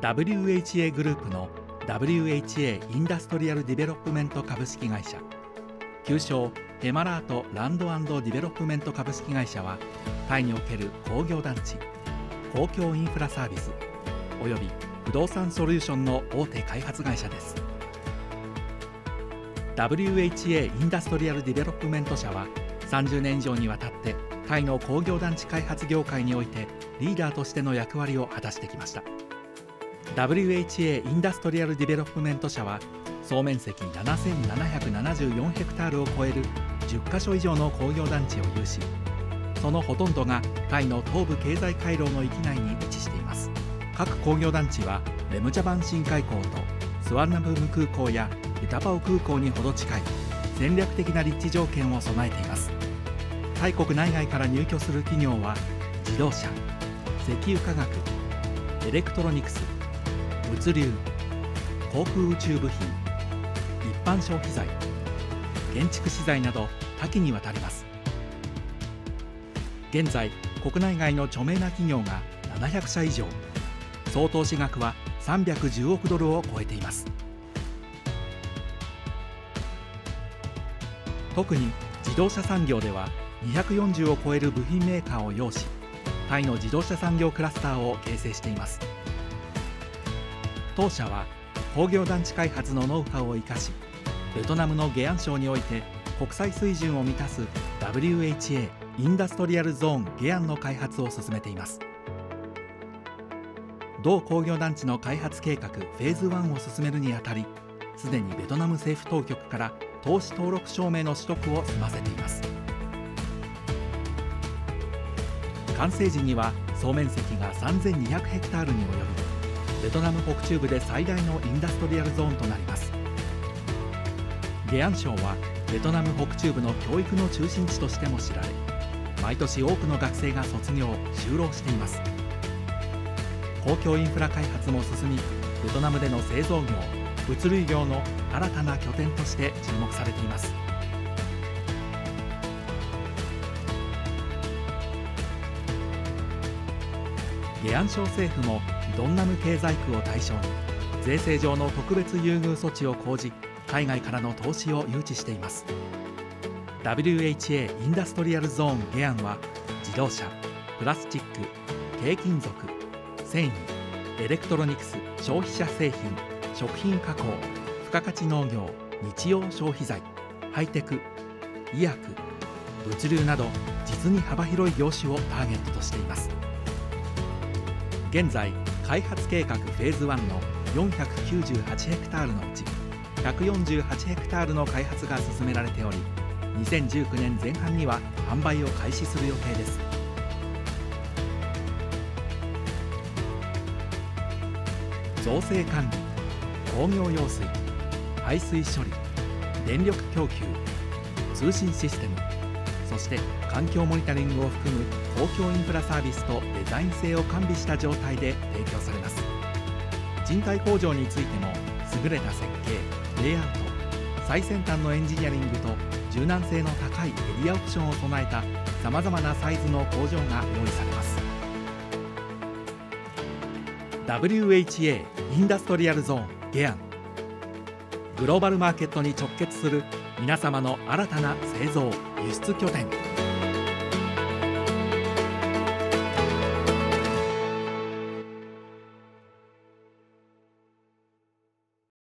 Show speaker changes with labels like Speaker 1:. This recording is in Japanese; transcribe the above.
Speaker 1: WHA グループの WHA インダストリアル・ディベロップメント株式会社。旧称ヘマラートランドディベロップメント株式会社はタイにおける工業団地公共インフラサービスおよび不動産ソリューションの大手開発会社です。WHA インダストリアル・ディベロップメント社は30年以上にわたってタイの工業団地開発業界においてリーダーとしての役割を果たしてきました。WHA インダストリアル・ディベロップメント社は総面積7774ヘクタールを超える10カ所以上の工業団地を有しそのほとんどがタイの東部経済回廊の域内に位置しています。各工業団地はレムチャバン深海港とスワンナプーム空港やウタパオ空港にほど近い戦略的な立地条件を備えています。タイ国内外から入居する企業は自動車石油化学エレクトロニクス物流航空宇宙部品一般消費財建築資材など多岐にわたります。現在国内外の著名な企業が700社以上総投資額は310億ドルを超えています。特に自動車産業では240を超える部品メーカーを擁しタイの自動車産業クラスターを形成しています。当社は工業団地開発のノウハウを生かしベトナムのゲアン省において国際水準を満たす WHA インダストリアルゾーンゲアンの開発を進めています。同工業団地の開発計画フェーズ1を進めるにあたりすでにベトナム政府当局から投資登録証明の取得を済ませています。完成時には総面積が3200ヘクタールに及びベトナム北中部で最大のインダストリアルゾーンとなります。ゲアン省はベトナム北中部の教育の中心地としても知られ毎年多くの学生が卒業就労しています。公共インフラ開発も進みベトナムでの製造業物流業の新たな拠点として注目されています。ゲアン省政府もドンナム経済区を対象に税制上の特別優遇措置を講じ海外からの投資を誘致しています。WHA インダストリアルゾーンゲアンは自動車プラスチック軽金属繊維エレクトロニクス消費者製品食品加工付加価値農業日用消費財ハイテク医薬物流など実に幅広い業種をターゲットとしています。現在開発計画フェーズ1の498ヘクタールのうち148ヘクタールの開発が進められており2019年前半には販売を開始する予定です。造成管理工業用水排水処理電力供給通信システムそして環境モニタリングを含む公共インフラサービスとデザイン性を完備した状態で提供されます。人体工場についても優れた設計レイアウト最先端のエンジニアリングと柔軟性の高いエリアオプションを備えたさまざまなサイズの工場が用意されます。WHA インダストリアルゾーンゲアン。グローバルマーケットに直結する皆様の新たな製造。輸出拠点。